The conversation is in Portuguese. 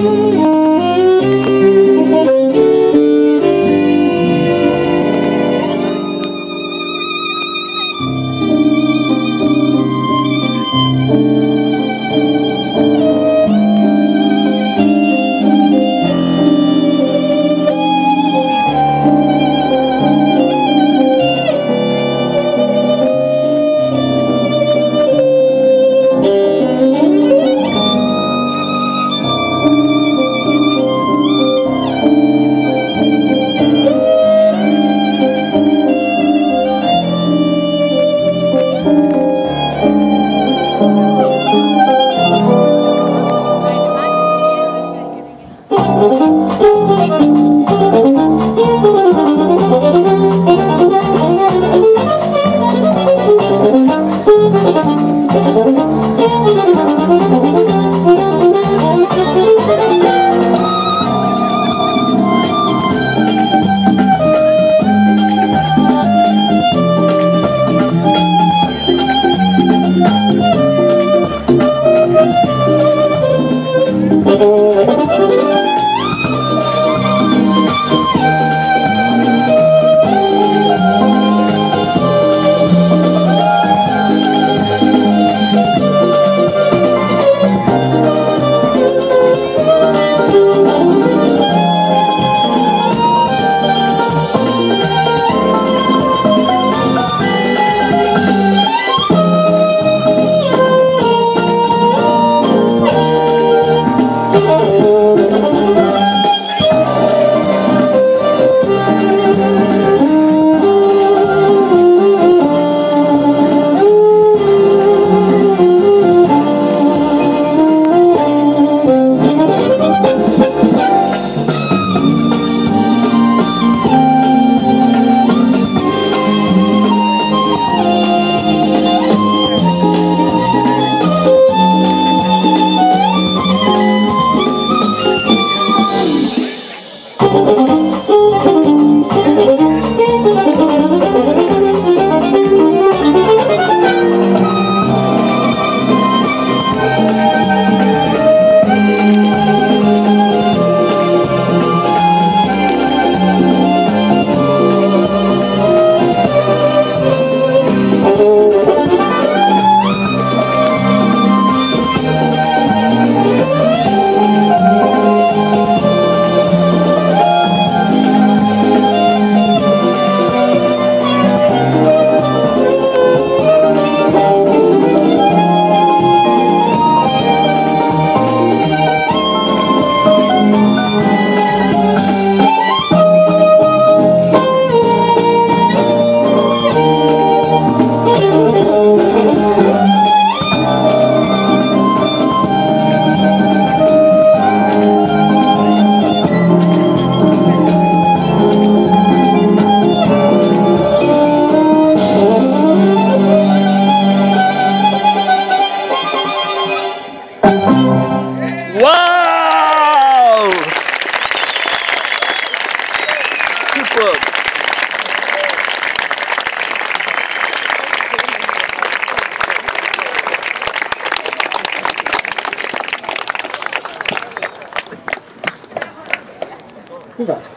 you. Exato.